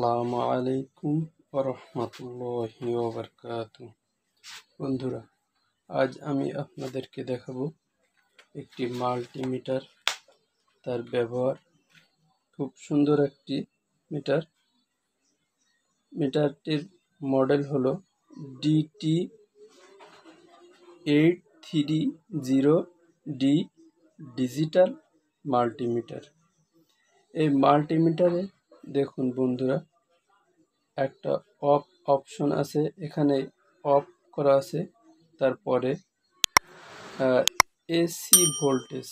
আসসালামু আলাইকুম রহমতুল্লাহি ওবরকাত বন্ধুরা আজ আমি আপনাদেরকে দেখাবো একটি মাল্টিমিটার তার ব্যবহার। খুব সুন্দর একটি মিটার মিটারটির মডেল হলো DT eight three zero D digital multimeter এই মাল্টিমিটারে দেখুন বন্ধুরা একটা অফ অপশন আছে, এখানে অফ করা আছে, তারপরে এসি ভোল্টেজ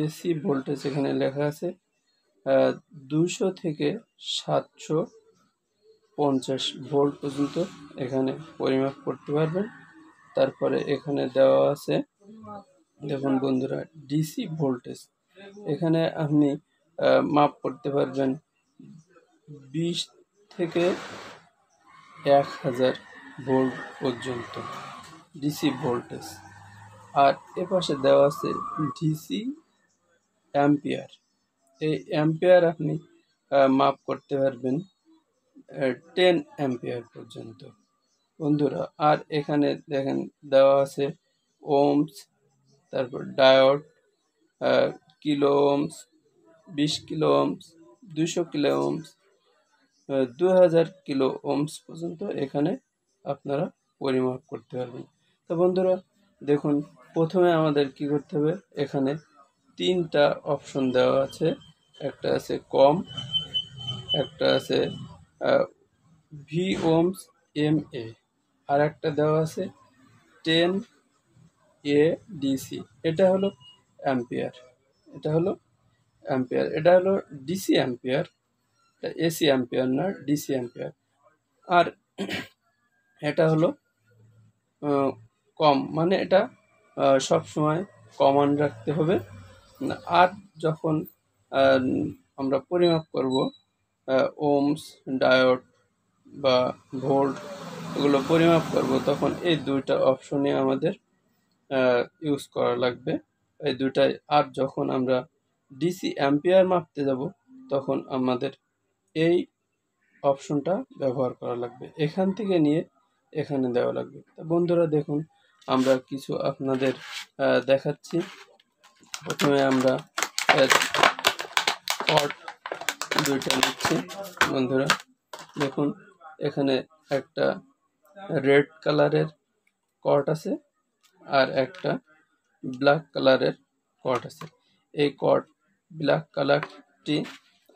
এসি ভোল্টেজ এখানে লেখা আছে দুশো থেকে সাতশো পঞ্চাশ ভোল্ট পর্যন্ত এখানে পরিমাপ করতে পারবেন। তারপরে এখানে দেওয়া আছে, দেখুন বন্ধুরা, ডিসি ভোল্টেজ, এখানে আপনি মাপ করতে পারবেন, বিশ থেকে এক হাজার ভোল্ট পর্যন্ত ডিসি ভোল্টেজ আর এপাশে দেওয়া আছে ডিসি অ্যাম্পিয়ার এই অ্যাম্পিয়ার আপনি মাপ করতে পারবেন টেন অ্যাম্পিয়ার পর্যন্ত। বন্ধুরা, আর এখানে দেখেন দেওয়া আছে ওমস তারপর ডায়ট কিলো ওমস বিশ কিলো ওমস দুশো কিলো ওমস দু হাজার কিলো ওমস পর্যন্ত এখানে আপনারা পরিমাপ করতে পারবেন। তো বন্ধুরা, দেখুন, প্রথমে আমাদের কি করতে হবে? এখানে তিনটা অপশন দেওয়া আছে। একটা আছে কম একটা আছে ভি ওমস এম এ আর একটা দেওয়া আছে টেন এ ডিসি এটা হলো অ্যাম্পিয়ার এটা হলো অ্যাম্পিয়ার এটা হলো ডিসি অ্যাম্পিয়ার এসি অ্যাম্পিয়ার না ডিসি অ্যাম্পিয়ার। আর এটা হলো কম মানে এটা সব সময় কমান রাখতে হবে। আর যখন আমরা পরিমাপ করব ওমস ডায়োড বা ভোল্ট এগুলো পরিমাপ করব, তখন এই দুইটা অপশনে আমাদের ইউজ করা লাগবে। এই দুইটাই, আর যখন আমরা ডিসি অ্যাম্পিয়ার মাপতে যাব, তখন আমাদের এই অপশনটা ব্যবহার করা লাগবে। এখান থেকে নিয়ে এখানে দেওয়া লাগবে। বন্ধুরা দেখুন, আমরা কিছু আপনাদের দেখাচ্ছি। প্রথমে আমরা কট দুইটা নিচ্ছি। বন্ধুরা দেখুন, এখানে একটা রেড কালারের কট আছে আর একটা ব্ল্যাক কালারের কট আছে। এই কট ব্ল্যাক কালারটি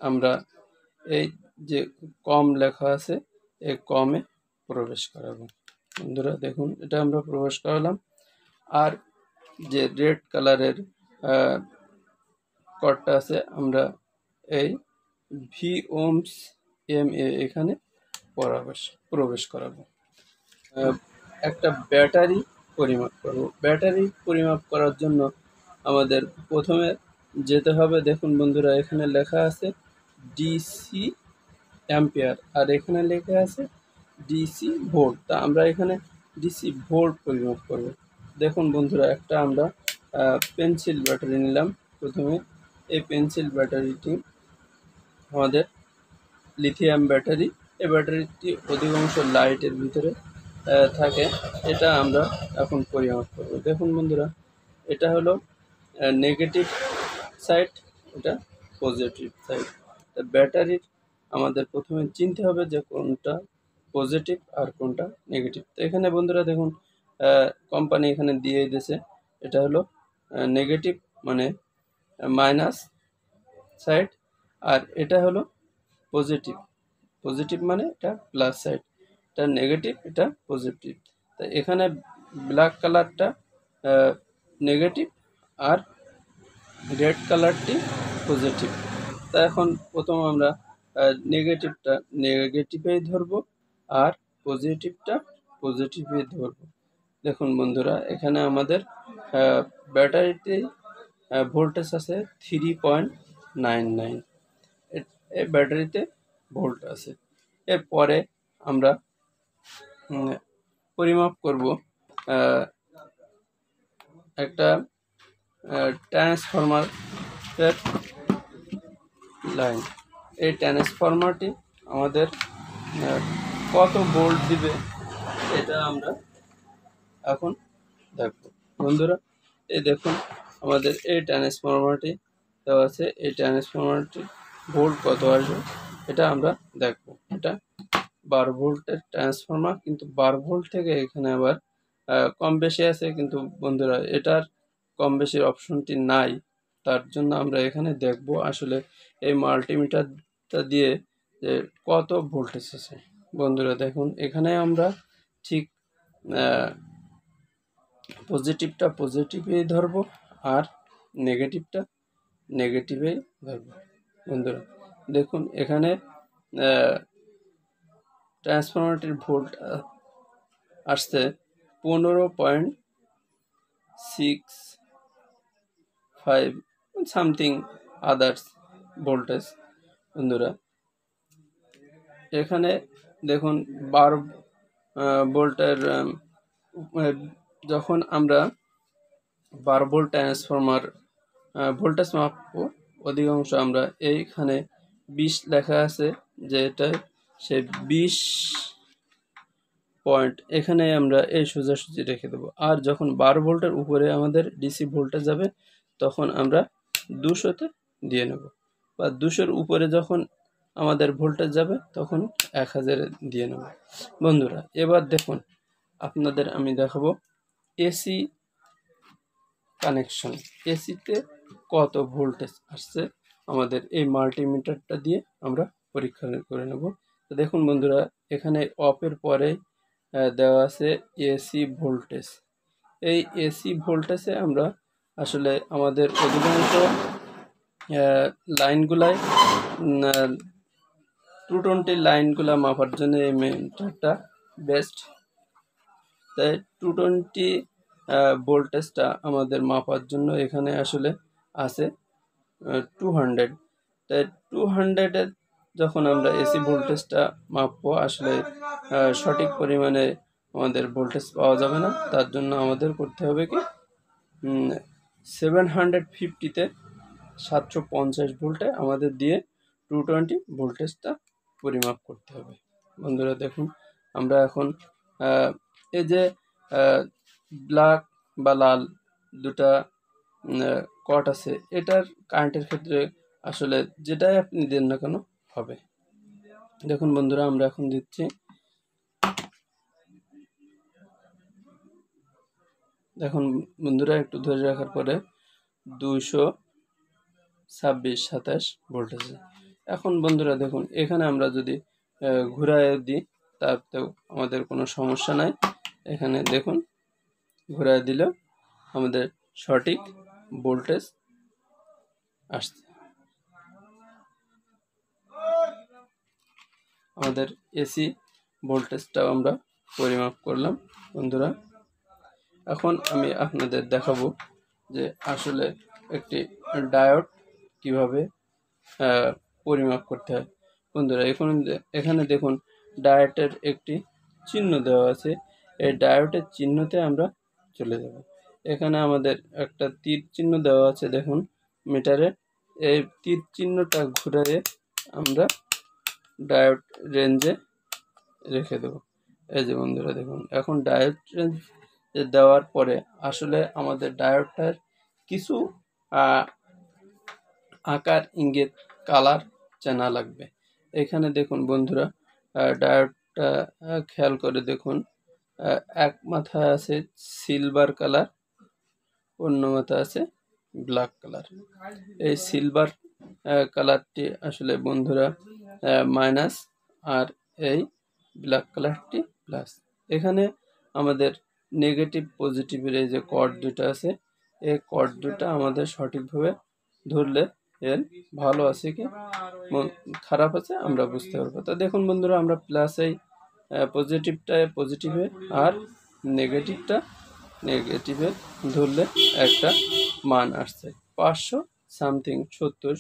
আমরা এই যে কম লেখা আছে, এই কমে প্রবেশ করাবো। বন্ধুরা, দেখুন, এটা আমরা প্রবেশ করালাম। আর যে রেড কালারের কটটা আছে, আমরা এই ভি ওমস এম এ এখানে প্রবেশ প্রবেশ করাবো। একটা ব্যাটারি পরিমাপ করব। ব্যাটারি পরিমাপ করার জন্য আমাদের প্রথমে যেতে হবে। দেখুন, বন্ধুরা, এখানে লেখা আছে ডিসি অ্যাম্পিয়ার আর এখানে লেখা আছে ডিসি ভোল্ট তা আমরা এখানে ডিসি ভোল্ট পরিমাপ করব। দেখুন বন্ধুরা, একটা আমরা পেন্সিল ব্যাটারি নিলাম প্রথমে। এই পেন্সিল ব্যাটারিটি আমাদের লিথিয়াম ব্যাটারি এই ব্যাটারিটি অধিকাংশ লাইটের ভিতরে থাকে। এটা আমরা এখন পরিমাপ করব। দেখুন বন্ধুরা, এটা হলো নেগেটিভ সাইড এটা পজিটিভ সাইড ব্যাটারির আমাদের প্রথমে চিনতে হবে যে কোনটা পজিটিভ আর কোনটা নেগেটিভ তো এখানে বন্ধুরা দেখুন কোম্পানি এখানে দিয়ে দিয়েছে। এটা হলো নেগেটিভ মানে মাইনাস সাইড আর এটা হলো পজিটিভ পজিটিভ মানে এটা প্লাস সাইড এটা নেগেটিভ এটা পজিটিভ তা এখানে ব্ল্যাক কালারটা নেগেটিভ আর রেড কালারটি পজিটিভ তা এখন প্রথম আমরা নেগেটিভটা নেগেটিভেই ধরবো আর পজিটিভটা পজিটিভে ধরবো। দেখুন বন্ধুরা, এখানে আমাদের ব্যাটারিতে ভোল্টেজ আছে থ্রি পয়েন্ট নাইন নাইন এই ব্যাটারিতে ভোল্ট আছে। এরপরে আমরা পরিমাপ করব একটা ট্রান্সফরমার লাইন এই ট্রান্সফরমারটি আমাদের কত বোল্ট দিবে এটা আমরা এখন দেখব। বন্ধুরা, এই দেখুন আমাদের এই ট্রান্সফরমারটি দেওয়া আছে। এই ট্রান্সফরমারটি ভোল্ট কত আসবে এটা আমরা দেখব। এটা বারো ভোল্টের ট্রান্সফরমার কিন্তু বারো ভোল্ট থেকে এখানে আবার কম বেশি আছে। কিন্তু বন্ধুরা, এটার কম বেশির অপশনটি নাই। তার জন্য আমরা এখানে দেখব আসলে এই মাল্টিমিটারটা দিয়ে যে কত ভোল্টেজ আছে। বন্ধুরা দেখুন, এখানে আমরা ঠিক পজিটিভটা পজিটিভেই ধরবো আর নেগেটিভটা নেগেটিভেই ধরবো। বন্ধুরা দেখুন, এখানে ট্রান্সফরমারটির ভোল্ট আসছে পনেরো point six five something others voltage বন্ধুরা। এখানে দেখুন বারো ভোল্টের যখন আমরা বারো ভোল্ট ট্রান্সফরমার ভোল্টেজ মাপবো, অধিকাংশ আমরা এইখানে বিশ লেখা আছে যে এটা সে বিশ পয়েন্ট এখানে আমরা এই সোজাসুজি রেখে দেবো। আর যখন বারো ভোল্টের উপরে আমাদের ডিসি ভোল্টেজ যাবে, তখন আমরা দুশোতে দিয়ে নেব। বা দুশোর উপরে যখন আমাদের ভোল্টেজ যাবে, তখন এক হাজারে দিয়ে নেব। বন্ধুরা, এবার দেখুন, আপনাদের আমি দেখাবো এসি কানেকশন। এসিতে কত ভোল্টেজ আসছে আমাদের এই মাল্টিমিটারটা দিয়ে আমরা পরীক্ষা করে নেব। তো দেখুন বন্ধুরা, এখানে অফের পরে দেওয়া আছে এসি ভোল্টেজ। এই এসি ভোল্টেজে আমরা আসলে আমাদের অধিকাংশ লাইনগুলাই টু টোয়েন্টি লাইনগুলো মাপার জন্য এই মিটারটা বেস্ট তাই টু টোয়েন্টি ভোল্টেজটা আমাদের মাপার জন্য এখানে আসলে আছে টু হান্ড্রেড তাই টু হান্ড্রেডের যখন আমরা এসি ভোল্টেজটা মাপবো, আসলে সঠিক পরিমাণে আমাদের ভোল্টেজ পাওয়া যাবে না। তার জন্য আমাদের করতে হবে কি? সেভেন হান্ড্রেড ফিফটিতে সাতশো পঞ্চাশ ভোল্টে আমাদের দিয়ে টু টোয়েন্টি ভোল্টেজটা পরিমাপ করতে হবে। বন্ধুরা দেখুন, আমরা এখন এই যে ব্ল্যাক বা লাল দুটা কট আছে, এটার কারেন্টের ক্ষেত্রে আসলে যেটাই আপনি দেন না কেন, হবে। দেখুন বন্ধুরা, আমরা এখন দিচ্ছি দেখুন বন্ধুরা একটু ধরে রাখার পরে দুইশো ছাব্বিশ সাতাশ ভোল্টেজে এখন বন্ধুরা দেখুন, এখানে আমরা যদি ঘুরায় দিই, তাতেও আমাদের কোনো সমস্যা নাই। এখানে দেখুন, ঘুরায় দিলেও আমাদের সঠিক ভোল্টেজ আসছে। আমাদের এসি ভোল্টেজটাও আমরা পরিমাপ করলাম, বন্ধুরা। এখন আমি আপনাদের দেখাবো যে আসলে একটি ডায়োড কীভাবে পরিমাপ করতে হয়। বন্ধুরা, এখন এখানে দেখুন ডায়োডের একটি চিহ্ন দেওয়া আছে। এই ডায়োডের চিহ্নতে আমরা চলে যাব। এখানে আমাদের একটা তীর চিহ্ন দেওয়া আছে, দেখুন মিটারে। এই তীর চিহ্নটা ঘুরে আমরা ডায়োড রেঞ্জে রেখে দেব। এই যে বন্ধুরা, দেখুন, এখন ডায়োড রেঞ্জ দেওয়ার পরে আসলে আমাদের ডায়োডটার কিছু আকার, ইঙ্গিত, কালার চেনা লাগবে। এখানে দেখুন বন্ধুরা ডায়োডটা খেয়াল করে দেখুন এক মাথায় আছে সিলভার কালার, অন্য মাথায় আছে ব্ল্যাক কালার। এই সিলভার কালারটি আসলে বন্ধুরা মাইনাস আর এই ব্ল্যাক কালারটি প্লাস। এখানে আমাদের নেগেটিভ পজিটিভের এই যে কর্ড দুটা আছে, এই কর্ড দুটো আমাদের সঠিকভাবে ধরলে এর ভালো আছে কি? খারাপ আছে, আমরা বুঝতে পারব। তা দেখুন বন্ধুরা, আমরা প্লাস এই পজিটিভটা পজিটিভে আর নেগেটিভটা নেগেটিভে ধরলে একটা মান আসছে। পাঁচশো সামথিং সত্তর,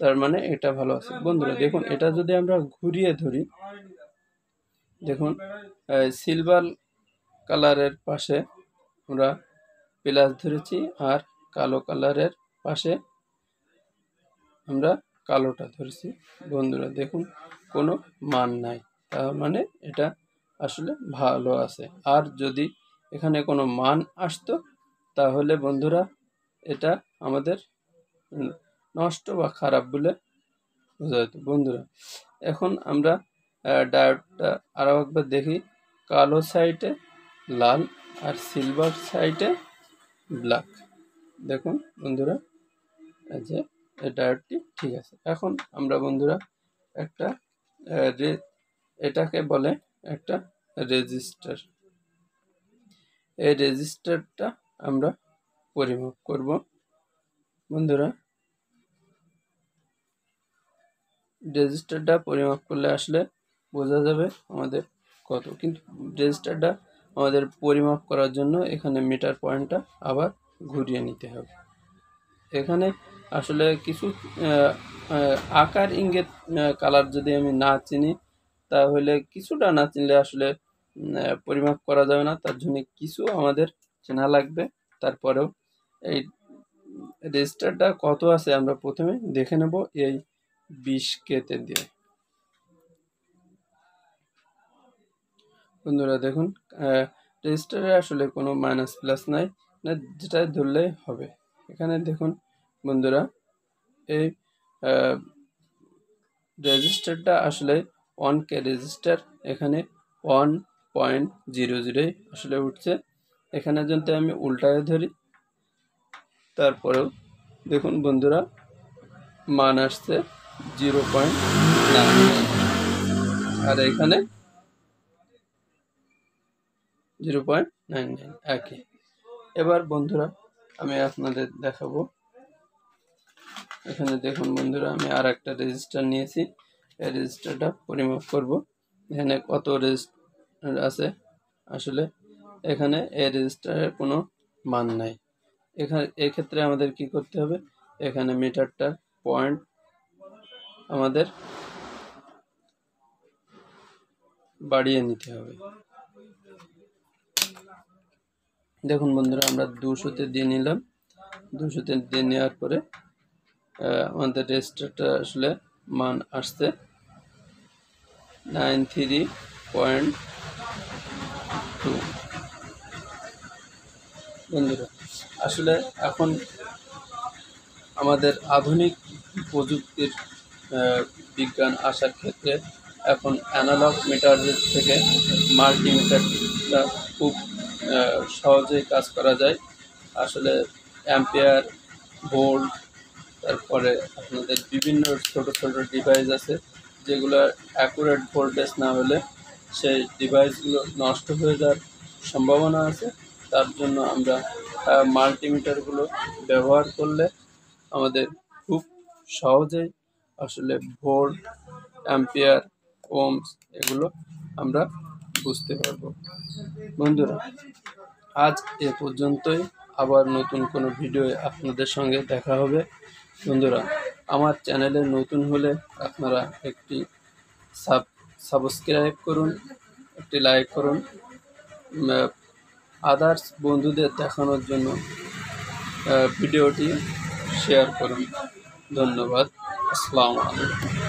তার মানে এটা ভালো আছে। বন্ধুরা, দেখুন, এটা যদি আমরা ঘুরিয়ে ধরি, দেখুন সিলভার কালারের পাশে আমরা প্লাস ধরেছি আর কালো কালারের পাশে আমরা কালোটা ধরেছি। বন্ধুরা, দেখুন, কোনো মান নাই। তার মানে এটা আসলে ভালো আছে। আর যদি এখানে কোনো মান আসতো, তাহলে বন্ধুরা, এটা আমাদের নষ্ট বা খারাপ বলে বোঝা যেত। বন্ধুরা, এখন আমরা ডায়োডটা আরও একবার দেখি। কালো সাইডে লাল আর সিলভার সাইডে ব্ল্যাক। দেখুন বন্ধুরা যে এই ডায়োডটি ঠিক আছে। এখন আমরা বন্ধুরা একটা এটাকে বলে একটা রেজিস্টার। এই রেজিস্টারটা আমরা পরিমাপ করব। বন্ধুরা, রেজিস্টারটা পরিমাপ করলে আসলে বোঝা যাবে আমাদের কত। কিন্তু রেজিস্টারটা আমাদের পরিমাপ করার জন্য এখানে মিটার পয়েন্টটা আবার ঘুরিয়ে নিতে হবে। এখানে আসলে কিছু আকার ইঙ্গিত কালার যদি আমি না চিনি, তাহলে কিছুটা না চিনলে আসলে পরিমাপ করা যাবে না। তার জন্য কিছু আমাদের চেনা লাগবে। তারপরেও এই রেজিস্টারটা কত আছে আমরা প্রথমে দেখে নেব। এই বিশ কেতে দিয়ে। বন্ধুরা দেখুন রেজিস্টারে আসলে কোনো মাইনাস প্লাস নাই, না, যেটা ধরলেই হবে। এখানে দেখুন বন্ধুরা, এই রেজিস্টারটা আসলে ওয়ান কে রেজিস্টার এখানে ওয়ান পয়েন্ট জিরো জিরোই আসলে উঠছে। এখানে যদি আমি উল্টায় ধরি, তারপরেও দেখুন বন্ধুরা, মান আসছে জিরো পয়েন্ট আর এখানে জিরো পয়েন্ট নাইন নাইন, একই। এবার বন্ধুরা, আমি আপনাদের দেখাবো। এখানে দেখুন বন্ধুরা, আমি আর একটা রেজিস্টার নিয়েছি। এই রেজিস্টারটা পরিমাপ করব। এখানে কত রেজিস্টার আছে? আসলে এখানে এই রেজিস্টারের কোনো মান নাই। এখানে, এক্ষেত্রে আমাদের কি করতে হবে? এখানে মিটারটার পয়েন্ট আমাদের বাড়িয়ে নিতে হবে। দেখুন বন্ধুরা, আমরা দুশোতে দিয়ে নিলাম। দুশোতে দিয়ে নেওয়ার পরে আমাদের রেজিস্টারটা আসলে মান আসছে নাইন থ্রি পয়েন্ট টু। বন্ধুরা, আসলে এখন আমাদের আধুনিক প্রযুক্তির বিজ্ঞান আসার ক্ষেত্রে এখন অ্যানালগ মিটারের থেকে মাল্টিমিটারটা খুব সহজেই কাজ করা যায়। আসলে অ্যাম্পেয়ার ভোল্ট তারপরে আপনাদের বিভিন্ন ছোট ছোট ডিভাইস আছে, যেগুলো অ্যাকুরেট ভোল্টেজ না হলে সেই ডিভাইসগুলো নষ্ট হয়ে যাওয়ার সম্ভাবনা আছে। তার জন্য আমরা মাল্টিমিটারগুলো ব্যবহার করলে আমাদের খুব সহজেই আসলে ভোল্ট অ্যাম্পিয়ার ওমস এগুলো আমরা বুঝতে পারব। বন্ধুরা, আজ এ পর্যন্তই। আবার নতুন কোনো ভিডিও আপনাদের সঙ্গে দেখা হবে। বন্ধুরা, আমার চ্যানেলে নতুন হলে আপনারা একটি সাব সাবস্ক্রাইব করুন, একটি লাইক করুন। আদার্স বন্ধুদের দেখানোর জন্য ভিডিওটি শেয়ার করুন। ধন্যবাদ। আসসালামু আলাইকুম।